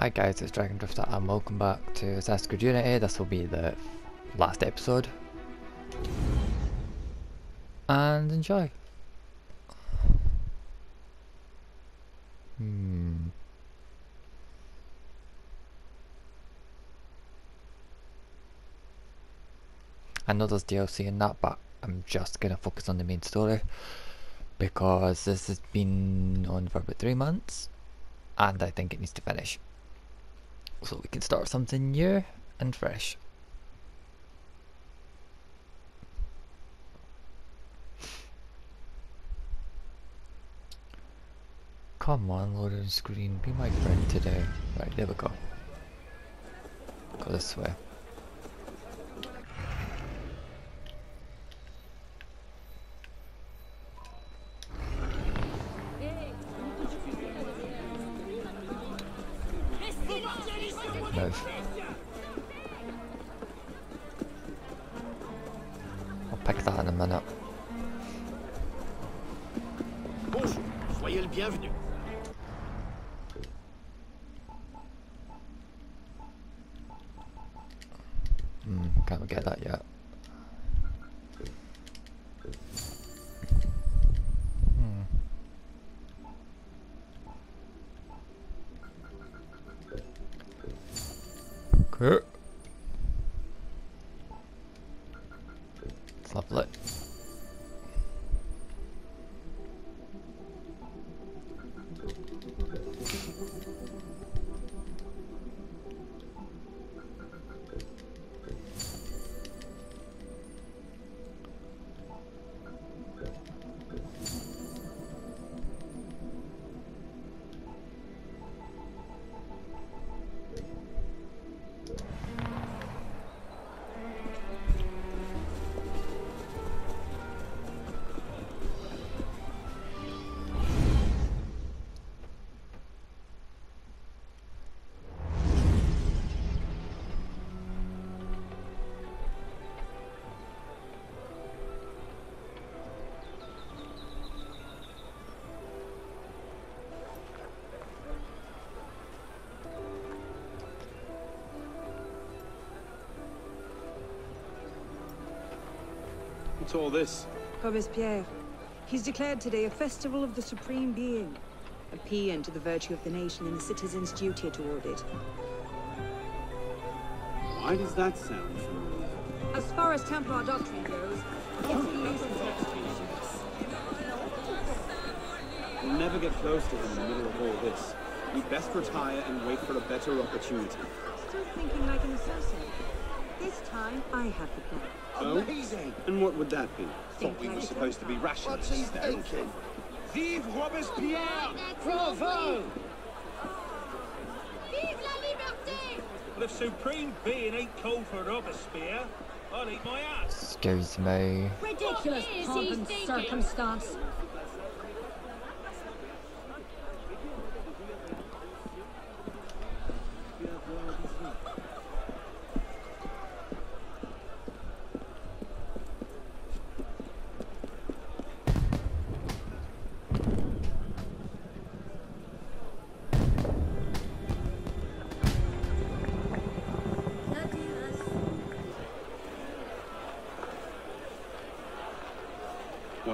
Hi guys, it's Draken Drifter and welcome back to Assassin's Unity. This will be the last episode. And enjoy. Hmm. I know there's DLC in that, but I'm just gonna focus on the main story because this has been on for about three months and I think it needs to finish so we can start something new and fresh. Come on, loading screen, be my friend today. Right, there we go. Go this way. Can't get that yet. What's all this? Robespierre. He's declared today a festival of the Supreme Being. A paean to the virtue of the nation and the citizens' duty toward it. Why does that sound familiar? As far as Templar doctrine goes, it's a nuisance executions. We'll never get close to him in the middle of all this. We'd best retire and wait for a better opportunity. Still thinking like an assassin. This time, I have the plan. Amazing! And what would that be? Thought we were supposed to be rationalists. What's he thinking? Vive Robespierre! Bravo! Vive la liberté Well, if Supreme Being ain't called for Robespierre, I'll eat my ass. Excuse me. Ridiculous pomp and circumstance.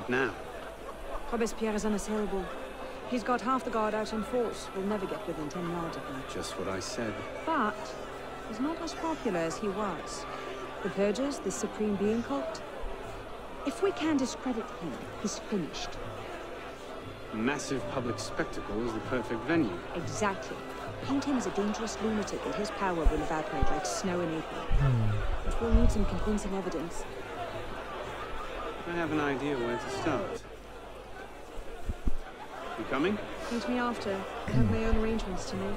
What now? Robespierre is unassailable. He's got half the guard out in force. We'll never get within ten yards of him. Just what I said. But he's not as popular as he was. The Purgers, the Supreme Being cult. If we can discredit him, he's finished. Massive public spectacle is the perfect venue. Exactly. Paint him as a dangerous lunatic and his power will evaporate like snow in April. Hmm. But we'll need some convincing evidence. I have an idea where to start. You coming? Meet me after. I have my own arrangements to make.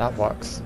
That works.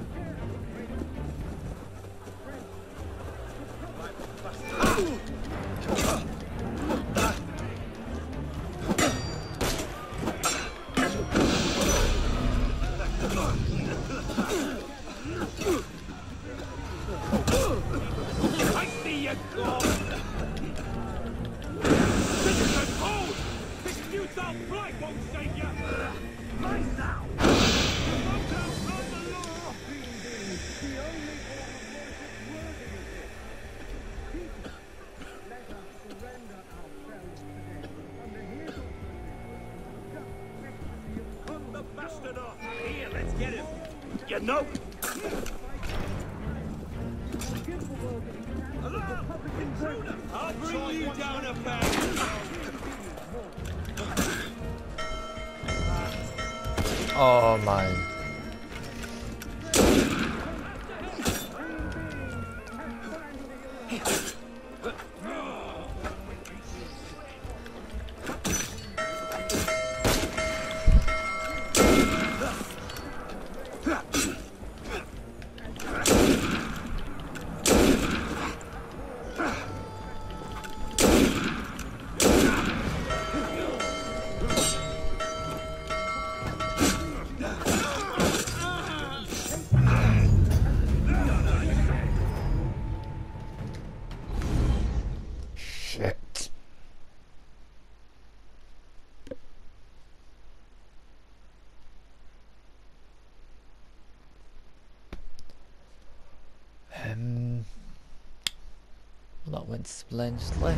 splendidly.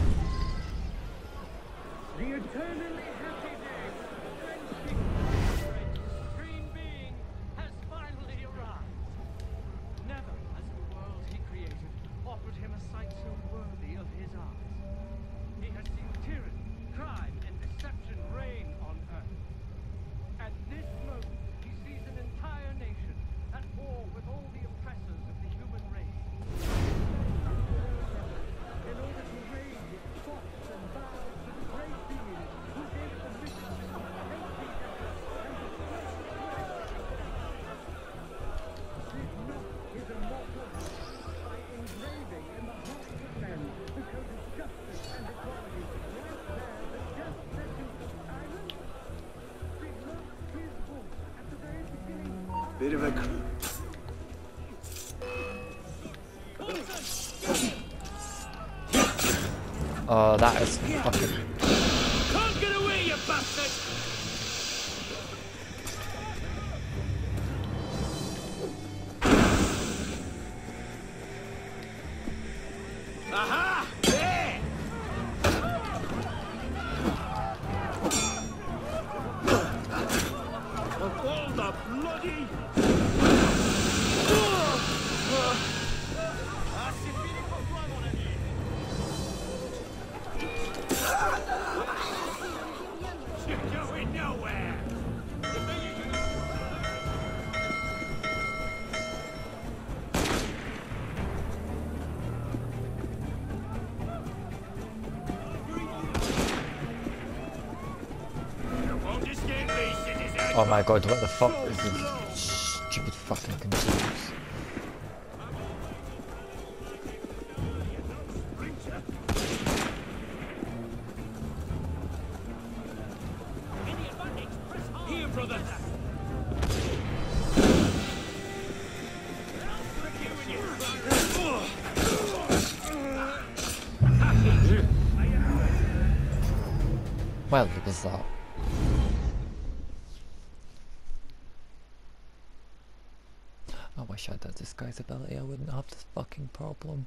The eternal geh weg. Oh, that is fucking Oh my god, what the fuck is this stupid fucking computer? Problem.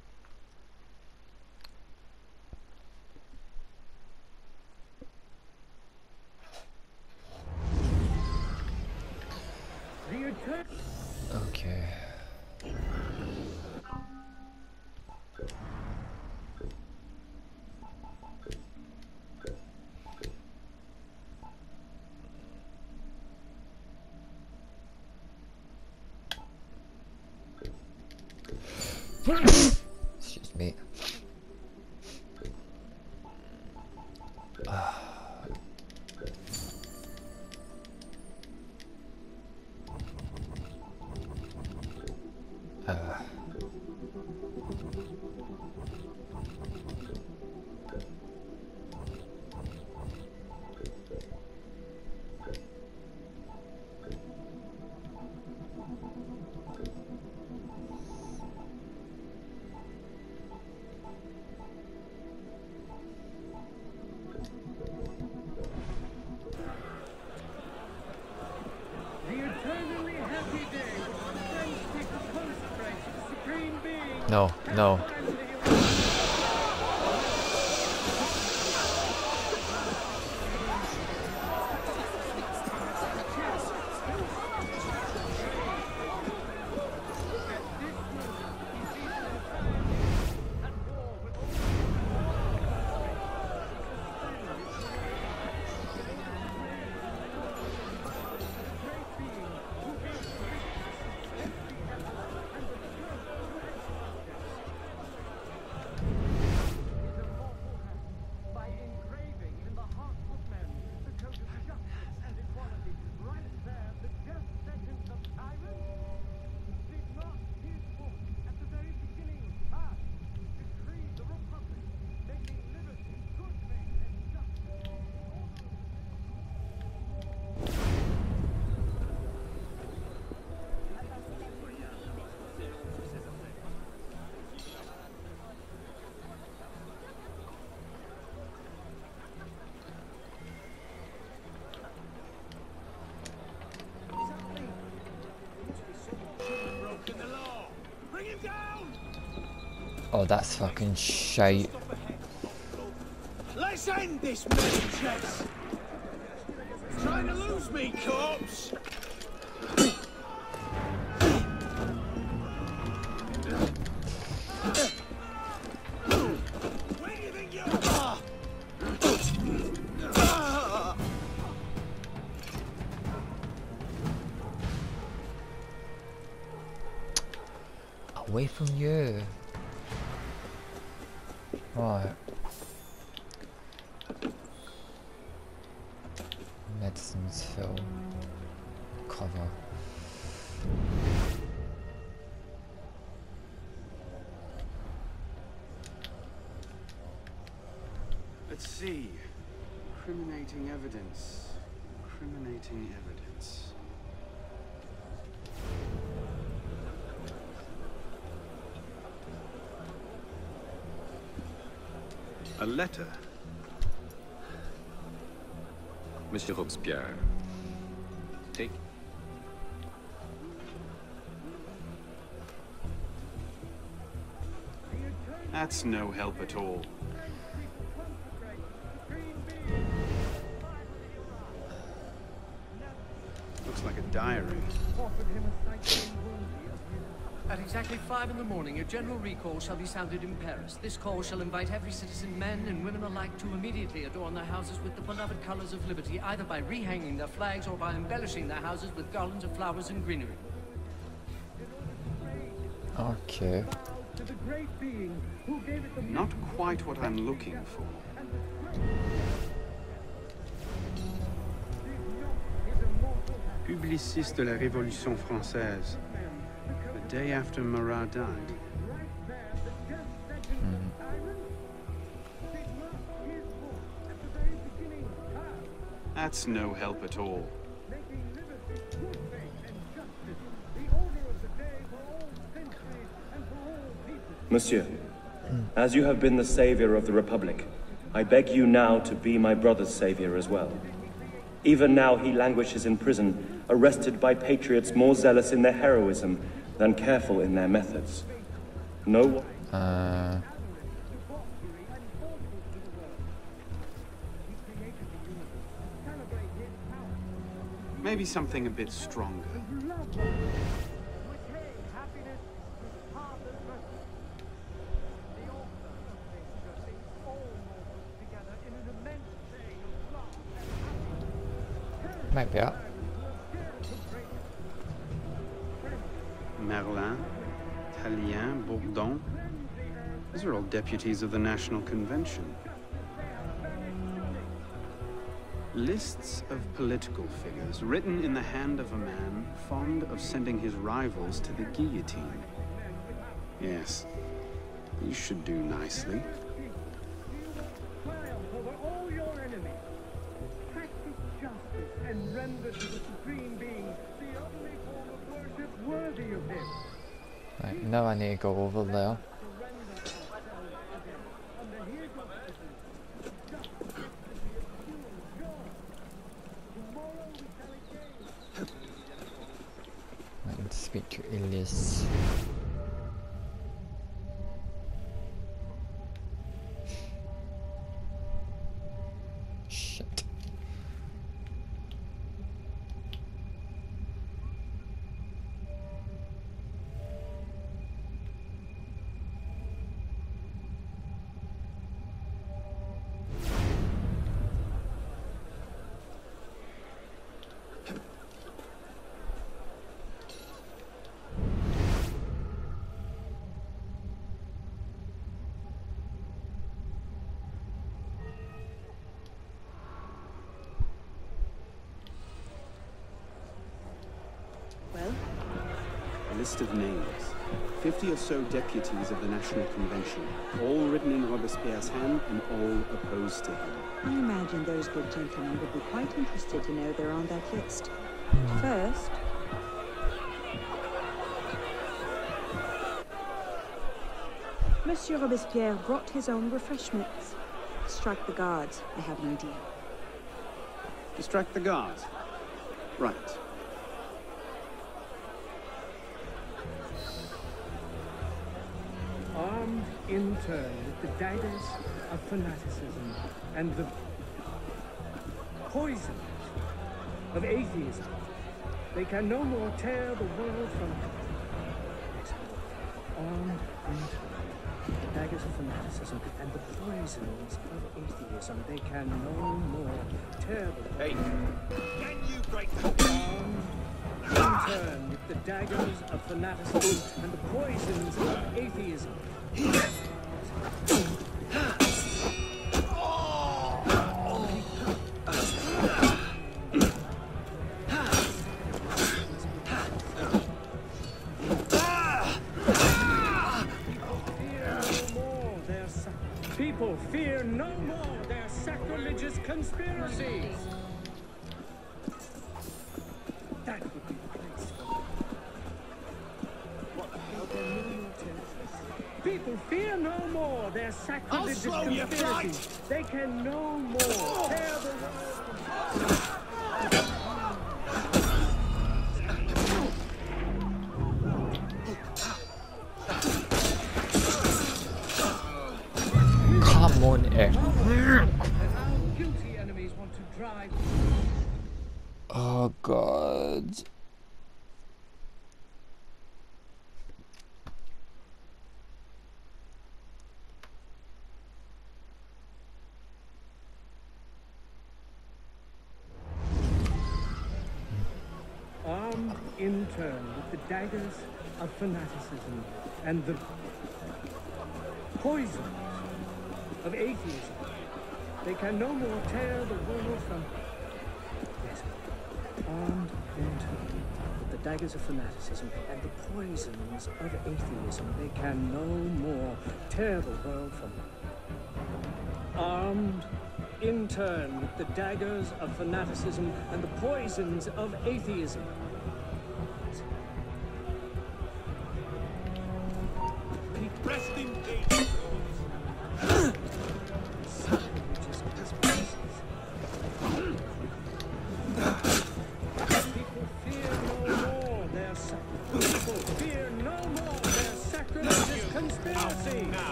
Hmph! Oh, that's fucking shite. Let's end this chase. Trying to lose me, corpse. Where do you think you're? Away from you. Right. Medicines film cover. Let's see. Criminating evidence. Criminating evidence. A letter. Monsieur Robespierre, take That's no help at all. Exactly five in the morning, a general recall shall be sounded in Paris. This call shall invite every citizen, men and women alike, to immediately adorn their houses with the beloved colors of liberty, either by rehanging their flags or by embellishing their houses with garlands of flowers and greenery. Okay. to the great being who gave it the Not quite what I'm looking for. Publiciste de la Révolution française. The day after Marat died. Hmm. That's no help at all. Monsieur, as you have been the savior of the Republic, I beg you now to be my brother's savior as well. Even now he languishes in prison, arrested by patriots more zealous in their heroism than careful in their methods. No one... Uh, Maybe something a bit stronger. might be up. Merlin, Tallien, Bourdon. These are all deputies of the National Convention. Lists of political figures written in the hand of a man fond of sending his rivals to the guillotine. Yes, you should do nicely. I need to go over there. List of names. Fifty or so deputies of the National Convention, all written in Robespierre's hand and all opposed to him. I imagine those good gentlemen would be quite interested to know they're on that list. First, Monsieur Robespierre brought his own refreshments. Strike the guards, I have an idea. Distract the guards. Daggers of fanaticism and the poisons of atheism, they can no more tear the world from armed in with the daggers of fanaticism and the poisons of atheism, they can no more tear the world. Hey, can you break the Armed in turn with the daggers of fanaticism and the poisons of atheism. Thank you. In turn with the daggers of fanaticism and the poisons of atheism. They can no more tear the world from. Yes, armed in turn with the daggers of fanaticism and the poisons of atheism. They can no more tear the world from. Armed in turn with the daggers of fanaticism and the poisons of atheism.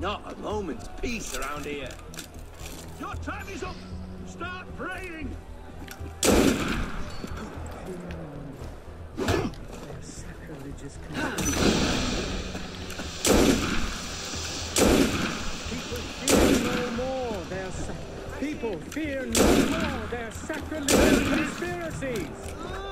Not a moment's peace around here. Your time is up. Start praying. Sacrilegious People fear no more their sacrilegious conspiracies!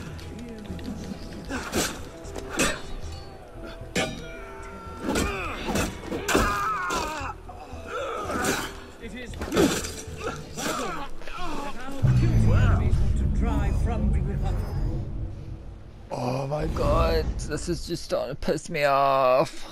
this is just starting to piss me off.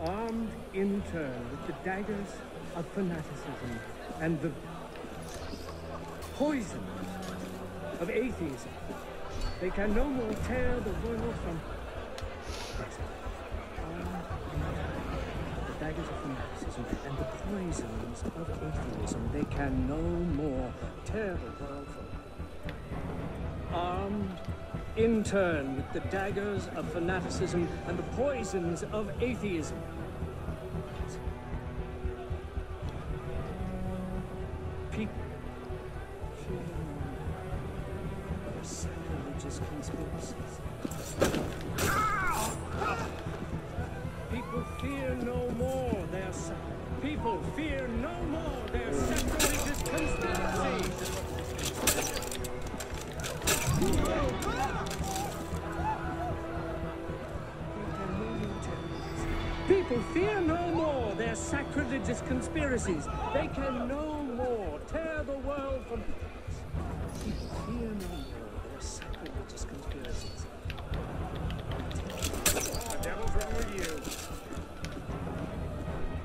armed in turn with the daggers of fanaticism and the poison of atheism. They can no more tear the world from and the poisons of atheism. They can no more tear the world from armed in turn with the daggers of fanaticism and the poisons of atheism.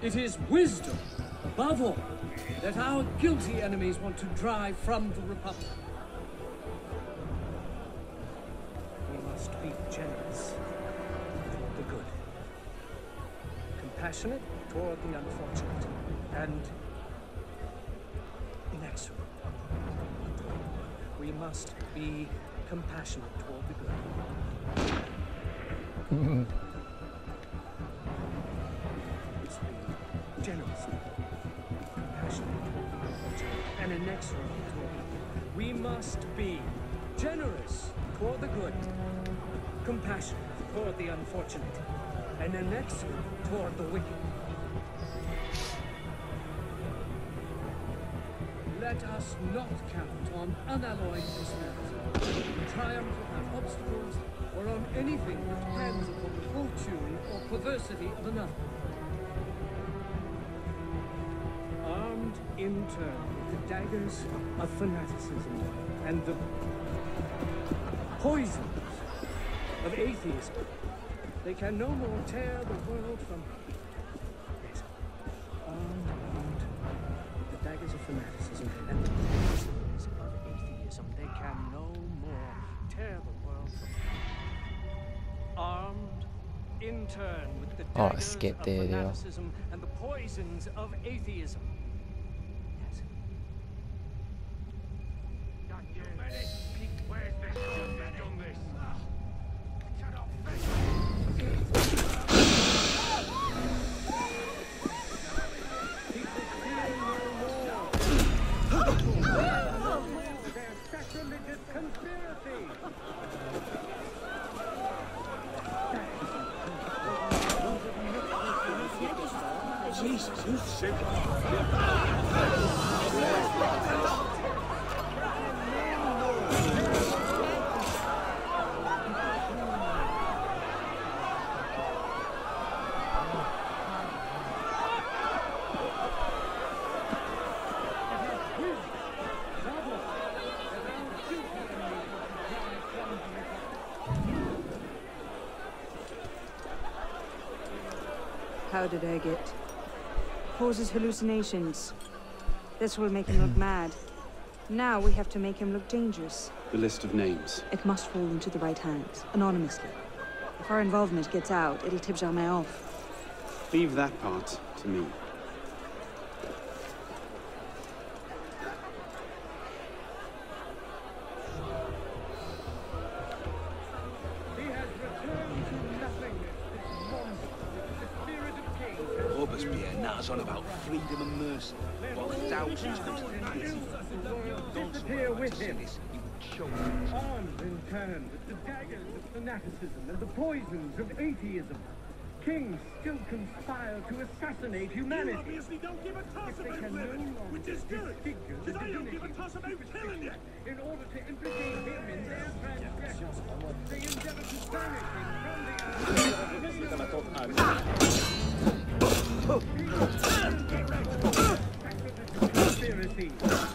It is wisdom, above all, that our guilty enemies want to drive from the Republic. We must be generous toward the good, compassionate toward the unfortunate, and inexorable. We must be compassionate toward the good. Mm-hmm. Must be generous toward the good, compassionate toward the unfortunate, and inexorable toward the wicked. Let us not count on unalloyed prosperity, triumph without obstacles, or on anything that depends upon the fortune or perversity of another. Armed in turn with the daggers of fanaticism and the poisons of atheism, they can no more tear the world from. Yes. Armed with the daggers of fanaticism and the poisons of atheism, they can no more tear the world from. Armed in turn with the Oh, daggers skipped of fanaticism and the poisons of atheism. How did I get? causes hallucinations. This will make him look hmm. mad. Now we have to make him look dangerous. The list of names. It must fall into the right hands, anonymously. If our involvement gets out, it'll tip Germain off. Leave that part to me. Arms with the daggers of fanaticism and the poisons of atheism. Kings still conspire to assassinate humanity. You obviously don't give a toss about can no which is good, because I don't give a toss about killing you. in order to implicate him in their transgressions, they endeavor to banish him from the conspiracy.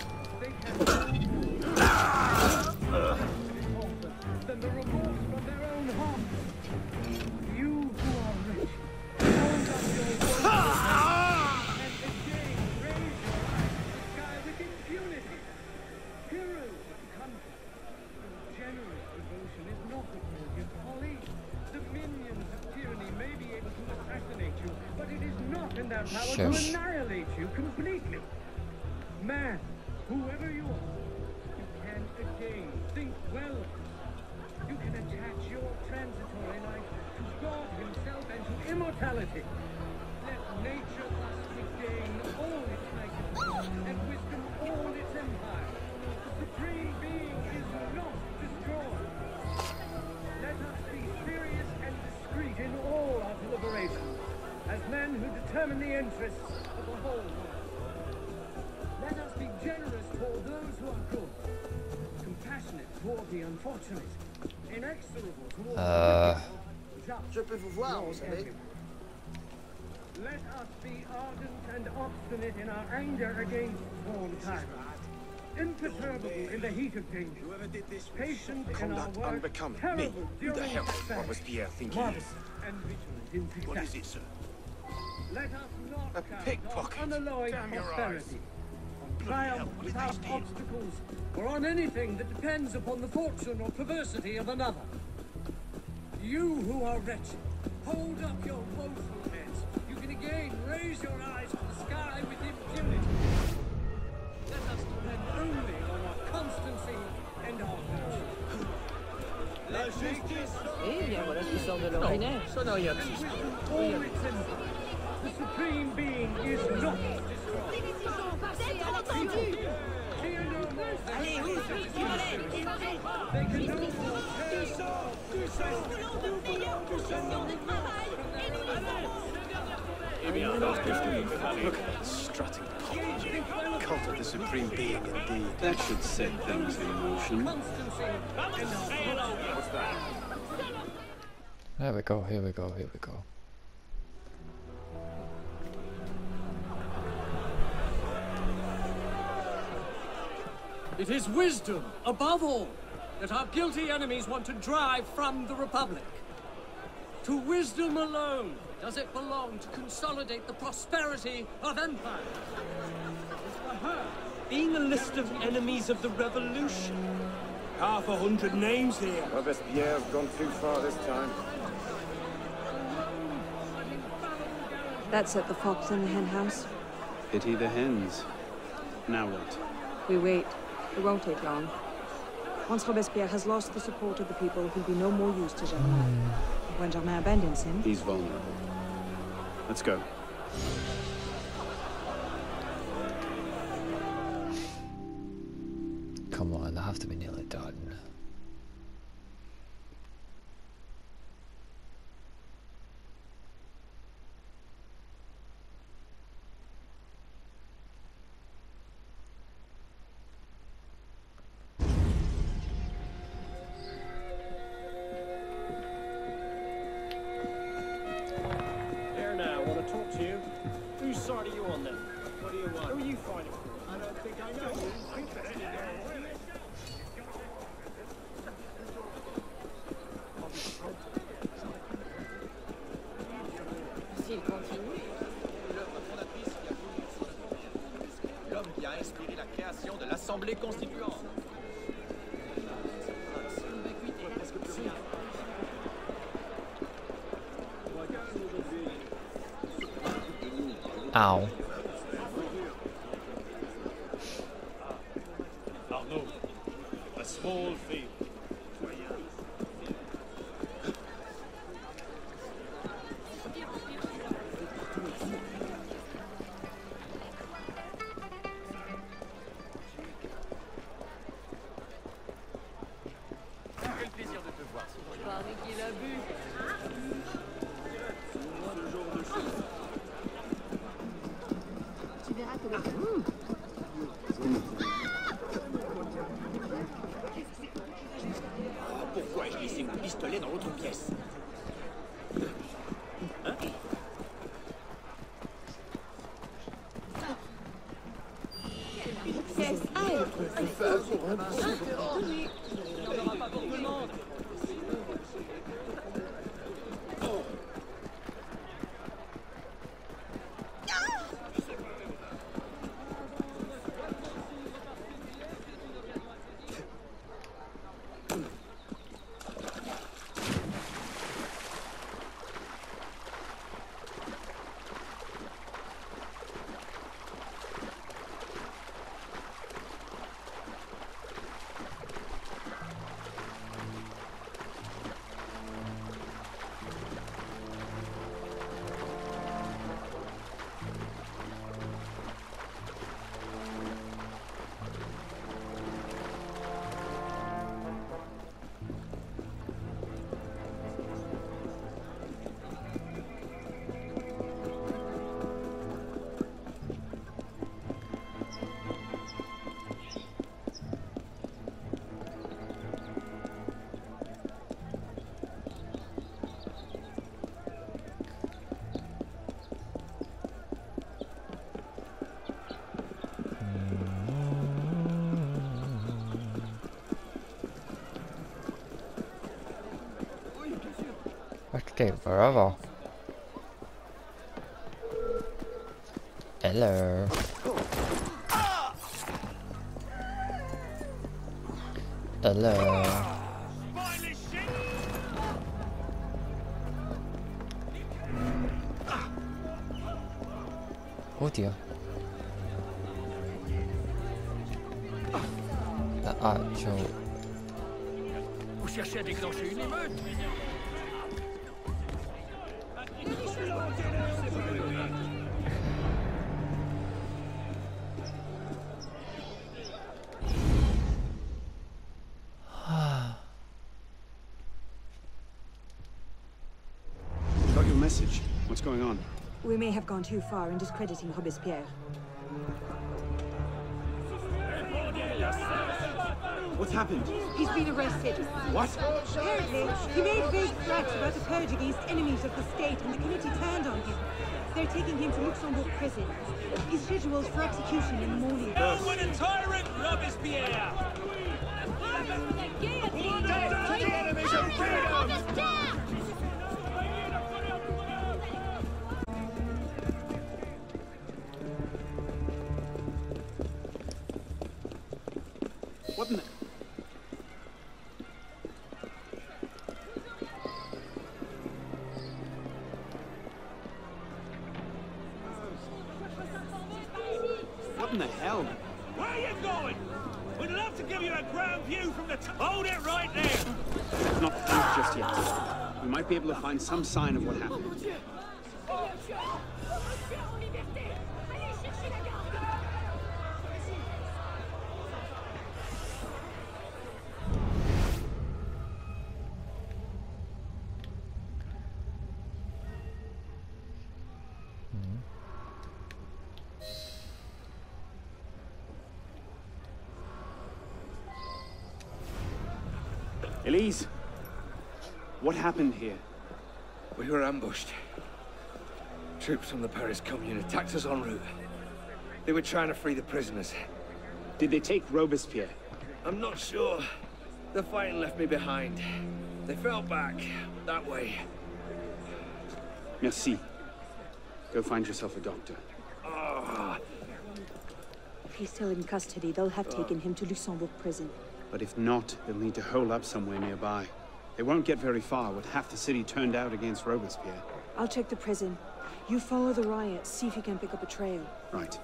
Interests of the whole world. Let us be generous toward those who are good, compassionate toward the unfortunate, inexorable toward Uh. the wicked, just Je peux vous voir, toward vous savez. everyone. Let us be ardent and obstinate in our anger against torn tyrants, imperturbable in the heat of danger, Whoever did this patient in our work, unbecoming me. terrible Who the hell does success, Robespierre think he modest and vigilant in success. What is it, sir? Let us not A count pickpocket. on unalloyed Damn your prosperity, on hell, triumph what without obstacles, or on anything that depends upon the fortune or perversity of another. You who are wretched, hold up your woeful heads. You can again raise your eyes to the sky with impunity. Let us depend only on our constancy and our virtue. Let nature Eh bien, voilà qui sort de l'ordinaire. Ça n'a rien de The supreme being is not destroyed. Fear no more than Allez, oui, They can no more tear Look at that strutting pop. Cult of the Supreme Being, indeed. That should set things in motion. constancy and our virtue. There we go, here we go, here we go. It is wisdom, above all, that our guilty enemies want to drive from the Republic. To wisdom alone does it belong to consolidate the prosperity of empire. Being a list of enemies of the revolution. Half a hundred names here. Robespierre's gone too far this time. That's at the Fox and the Hen House. Pity the hens. Now what? We wait. It won't take long. Once Robespierre has lost the support of the people, he'll be no more use to Germain. And hmm. when Germain abandons him, He's vulnerable. Let's go. What L'homme qui a inspiré la création de l'Assemblée constituante. Ah, pièce à elle. Ah, oui. Il n'y en aura pas pour tout monde. Take forever. Hello. Hello. Oh dear. The actual Vous cherchez à déclencher une émeute gone too far in discrediting Robespierre. What's happened? He's been arrested. What? Apparently, he made vague threats about the purge against enemies of the state, and the committee turned on him. They're taking him to Luxembourg prison. He's scheduled for execution in the morning. When a tyrant Robespierre! What sign of what happened. Elise, what happened here? We were ambushed. Troops from the Paris Commune attacked us en route. They were trying to free the prisoners. Did they take Robespierre? I'm not sure. The fighting left me behind. They fell back, that way. Merci. Go find yourself a doctor. Ah. If he's still in custody, they'll have taken him to Luxembourg prison. But if not, they'll need to hole up somewhere nearby. They won't get very far with half the city turned out against Robespierre. I'll check the prison. You follow the riot, see if you can pick up a trail. Right.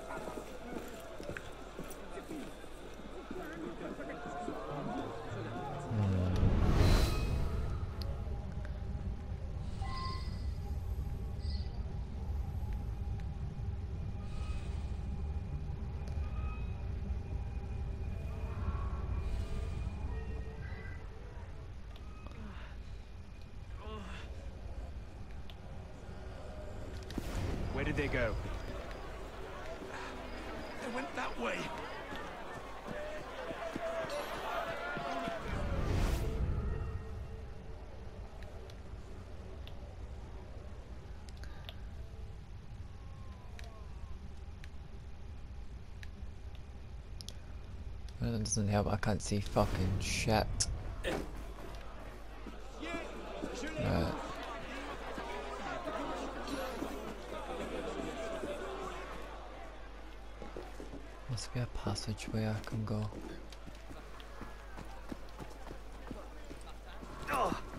That doesn't help. I can't see fucking shit. Right. Must be a passageway I can go.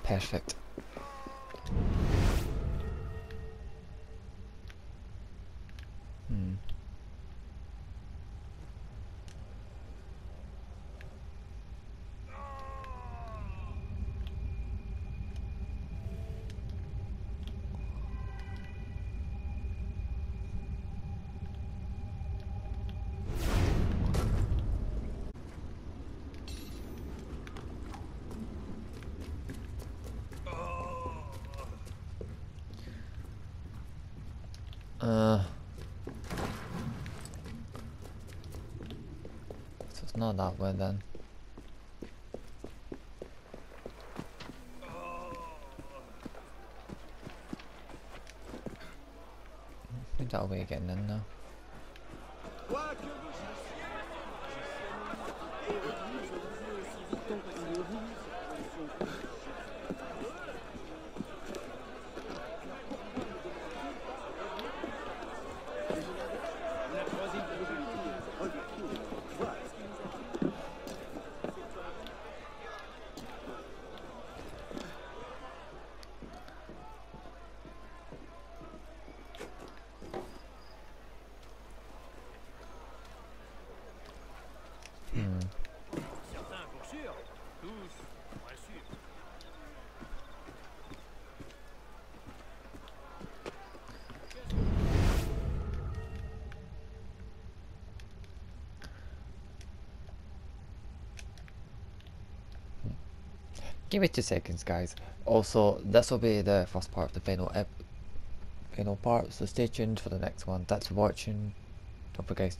Perfect. That way then. I think that'll be getting in now. Give it two seconds, guys. Also, this will be the first part of the final ep final part, so stay tuned for the next one. Thanks for watching. Don't forget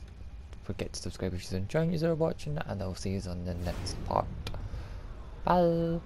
forget to subscribe if you're enjoying you're watching, and I'll see you on the next part. Bye.